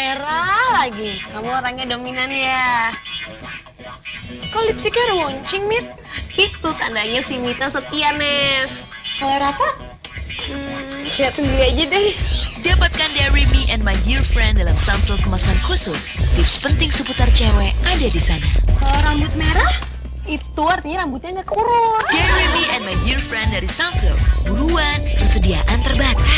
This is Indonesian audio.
merah lagi. Kamu orangnya dominan ya. Kok lipstiknya runcing, Mit? Itu tandanya si Mita setia, Nes. Kalau Rata? Hmm, lihat sendiri aja deh. Dapatkan Dairy Me and My Dear Friend dalam Samsel kemasan khusus. Tips penting seputar cewek ada di sana. Kalau rambut merah? Itu artinya rambutnya nggak kurus. Dairy Me and My Dear Friend dari Samsel. Buruan, persediaan terbatas.